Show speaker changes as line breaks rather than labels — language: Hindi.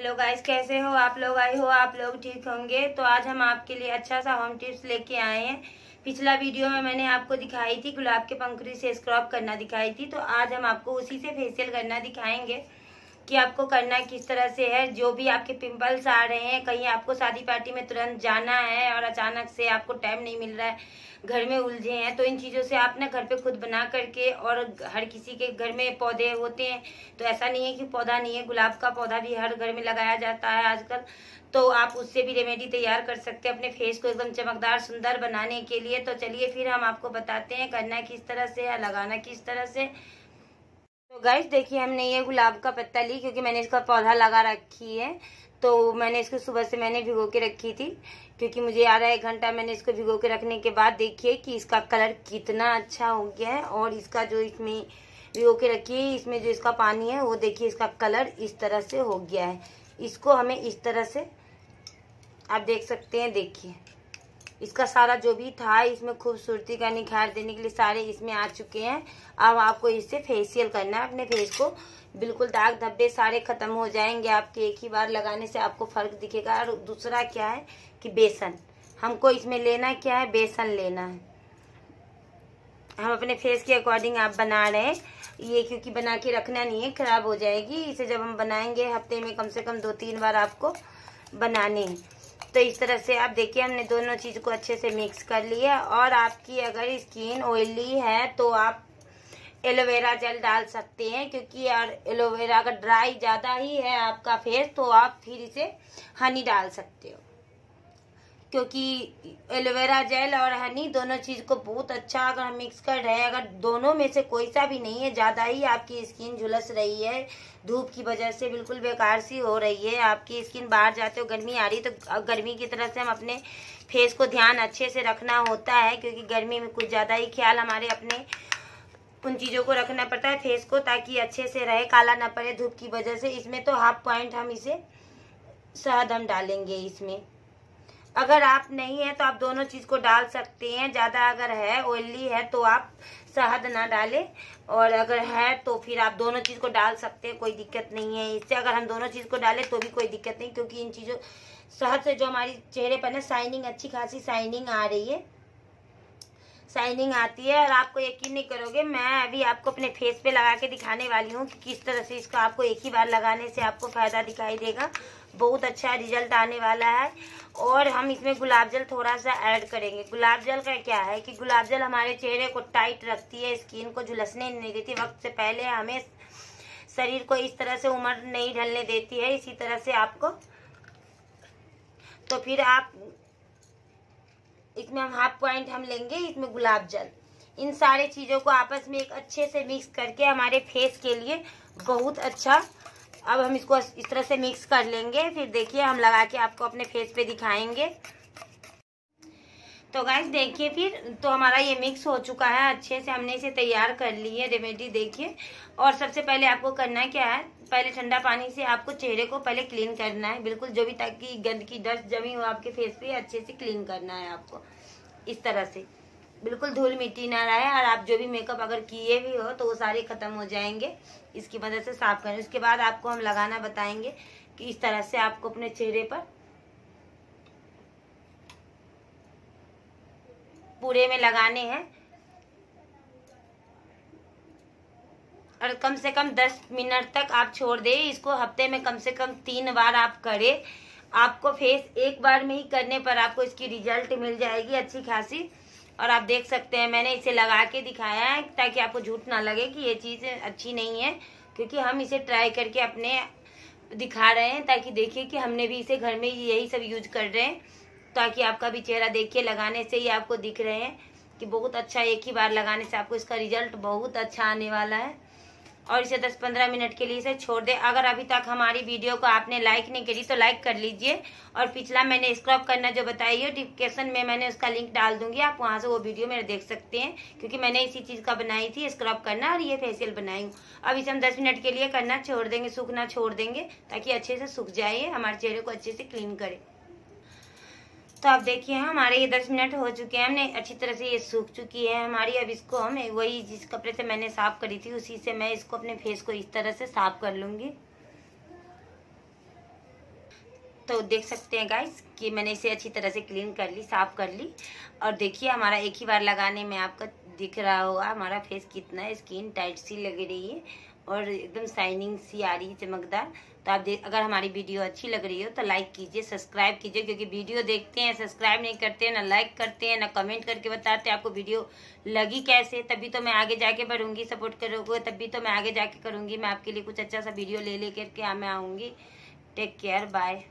हेलो गाइस कैसे हो? आप लोग आई हो, आप लोग ठीक होंगे। तो आज हम आपके लिए अच्छा सा होम टिप्स लेके आए हैं। पिछला वीडियो में मैंने आपको दिखाई थी गुलाब के पंखुड़ी से स्क्रब करना दिखाई थी। तो आज हम आपको उसी से फेशियल करना दिखाएँगे। कि आपको करना किस तरह से है, जो भी आपके पिंपल्स आ रहे हैं, कहीं आपको शादी पार्टी में तुरंत जाना है और अचानक से आपको टाइम नहीं मिल रहा है, घर में उलझे हैं तो इन चीज़ों से आप ना घर पे खुद बना करके और हर किसी के घर में पौधे होते हैं तो ऐसा नहीं है कि पौधा नहीं है, गुलाब का पौधा भी हर घर में लगाया जाता है आजकल तो आप उससे भी रेमेडी तैयार कर सकते हैं अपने फेस को एकदम चमकदार, सुंदर बनाने के लिए तो चलिए फिर हम आपको बताते हैं करना किस तरह से या लगाना किस तरह से गाइस देखिए, हमने ये गुलाब का पत्ता ली क्योंकि मैंने इसका पौधा लगा रखी है। तो मैंने इसको सुबह से मैंने भिगो के रखी थी क्योंकि मुझे है, एक घंटा मैंने इसको भिगो के रखने के बाद देखिए कि इसका कलर कितना अच्छा हो गया है और इसका जो इसमें भिगो के रखी है, इसमें जो इसका पानी है, वो देखिए इसका कलर इस तरह से हो गया है। इसको हमें इस तरह से आप देख सकते हैं, देखिए। इसका सारा जो भी था, इसमें खूबसूरती का निखार देने के लिए सारे इसमें आ चुके हैं। अब आपको इससे फेशियल करना है, अपने फेस को। बिल्कुल दाग धब्बे सारे खत्म हो जाएँगे आपके, एक ही बार लगाने से आपको फ़र्क दिखेगा। और दूसरा क्या है कि बेसन, हमको इसमें लेना क्या है? बेसन लेना है। हम अपने फेस के अकॉर्डिंग आप बना रहे हैं। ये क्योंकि बना के रखना नहीं है, खराब हो जाएगी। इसे जब हम बनाएँगे हफ़्ते में कम से कम दो तीन बार आपको बनाने हैं। तो इस तरह से आप देखिए, हमने दोनों चीज़ को अच्छे से मिक्स कर लिया। और आपकी अगर स्किन ऑयली है तो आप एलोवेरा जेल डाल सकते हैं, क्योंकि यार एलोवेरा अगर ड्राई ज़्यादा ही है आपका फेस तो आप फिर इसे हनी डाल सकते हो। क्योंकि एलोवेरा जेल और हनी दोनों चीज़ को बहुत अच्छा अगर हम मिक्स कर रहे हैं, अगर दोनों में से कोई सा भी नहीं है, ज़्यादा ही आपकी स्किन झुलस रही है, धूप की वजह से बिल्कुल बेकार सी हो रही है, आपकी स्किन बाहर जाते हो गर्मी आ रही तो गर्मी की तरह से हम अपने फेस को ध्यान अच्छे से रखना होता है, क्योंकि गर्मी में कुछ ज़्यादा ही ख्याल हमारे अपने उन चीज़ों को रखना पड़ता है फेस को, ताकि अच्छे से रहे, काला ना पड़े धूप की वजह से। इसमें तो हाफ़ पॉइंट हम इसे शहद हम डालेंगे इसमें। अगर आप नहीं है तो आप दोनों चीज़ को डाल सकते हैं। ज़्यादा अगर है ऑयली है तो आप शहद ना डालें। और अगर है तो फिर आप दोनों चीज़ को डाल सकते हैं, कोई दिक्कत नहीं है। इससे अगर हम दोनों चीज़ को डालें तो भी कोई दिक्कत नहीं, क्योंकि इन चीज़ों, शहद से जो हमारी चेहरे पर ना शाइनिंग अच्छी खासी शाइनिंग आ रही है। शाइनिंग आती है, और आपको यकीन नहीं करोगे, मैं अभी आपको अपने फेस पे लगा के दिखाने वाली हूँ कि किस तरह से इसका आपको एक ही बार लगाने से आपको फ़ायदा दिखाई देगा। बहुत अच्छा रिज़ल्ट आने वाला है। और हम इसमें गुलाब जल थोड़ा सा ऐड करेंगे। गुलाब जल का क्या है कि गुलाब जल हमारे चेहरे को टाइट रखती है स्किन को झुलसने नहीं देती वक्त से पहले हमें शरीर को इस तरह से उम्र नहीं ढलने देती है, इसी तरह से आपको। तो फिर आप इसमें हम हाफ़ पॉइंट हम लेंगे इसमें गुलाब जल। इन सारे चीज़ों को आपस में एक अच्छे से मिक्स करके हमारे फेस के लिए बहुत अच्छा अब हम इसको इस तरह से मिक्स कर लेंगे, फिर देखिए हम लगा के आपको अपने फेस पे दिखाएँगे। तो गाइस देखिए फिर तो हमारा ये मिक्स हो चुका है, अच्छे से हमने इसे तैयार कर ली है रेमेडी देखिए। और सबसे पहले आपको करना क्या है, पहले ठंडा पानी से आपको चेहरे को पहले क्लीन करना है, बिल्कुल जो भी ताकि गंद की डस्ट जमी हो आपके फेस पे अच्छे से क्लीन करना है आपको, इस तरह से। बिल्कुल धूल मिट्टी ना रहे और आप जो भी मेकअप अगर किए भी हो तो वो सारे खत्म हो जाएँगे। इसकी मदद से साफ़ करें। उसके बाद आपको हम लगाना बताएँगे कि इस तरह से आपको अपने चेहरे पर पूरे में लगाने हैं। और कम से कम दस मिनट तक आप छोड़ दें। इसको हफ़्ते में कम से कम तीन बार आप करें। आपको फेस एक बार में ही करने पर आपको इसकी रिज़ल्ट मिल जाएगी, अच्छी खासी। और आप देख सकते हैं, मैंने इसे लगा के दिखाया है ताकि आपको झूठ ना लगे कि ये चीज़ अच्छी नहीं है, क्योंकि हम इसे ट्राई करके अपने दिखा रहे हैं ताकि देखिए कि हमने भी इसे घर में यही सब यूज़ कर रहे हैं, ताकि आपका भी चेहरा देखिए, लगाने से ही आपको दिख रहे हैं कि बहुत अच्छा एक ही बार लगाने से आपको इसका रिज़ल्ट बहुत अच्छा आने वाला है। और इसे 10-15 मिनट के लिए इसे छोड़ दे। अगर अभी तक हमारी वीडियो को आपने लाइक नहीं करी तो लाइक कर लीजिए। और पिछला मैंने स्क्रब करना जो बताई है डिस्क्रिप्शन में मैंने उसका लिंक डाल दूँगी। आप वहाँ से वो वीडियो मेरे देख सकते हैं, क्योंकि मैंने इसी चीज़ का बनाई थी स्क्रब करना और ये फेशियल बनाई हूँ। अब इसे हम दस मिनट के लिए करना छोड़ देंगे, सूखना छोड़ देंगे, ताकि अच्छे से सूख जाए, हमारे चेहरे को अच्छे से क्लीन करे। तो आप देखिए, हमारे ये दस मिनट हो चुके हैं, हमने अच्छी तरह से ये सूख चुकी है हमारी। अब इसको हम वही जिस कपड़े से मैंने साफ़ करी थी, उसी से मैं इसको अपने फेस को इस तरह से साफ़ कर लूँगी। तो देख सकते हैं गाइस कि मैंने इसे अच्छी तरह से क्लीन कर ली, साफ़ कर ली। और देखिए, हमारा एक ही बार लगाने में आपका दिख रहा होगा, हमारा फेस कितना स्किन टाइट सी लग रही है। और एकदम शाइनिंग सी आ रही है चमकदार। तो आप देख अगर हमारी वीडियो अच्छी लग रही हो तो लाइक कीजिए सब्सक्राइब कीजिए, क्योंकि वीडियो देखते हैं सब्सक्राइब नहीं करते हैं, ना लाइक करते हैं, ना कमेंट करके बताते हैं आपको वीडियो लगी कैसे। तभी तो मैं आगे जाके बढ़ूँगी सपोर्ट करोगे, तभी तो मैं आगे जाके करूँगी। मैं आपके लिए कुछ अच्छा सा वीडियो ले ले करके मैं आऊँगी। Take care bye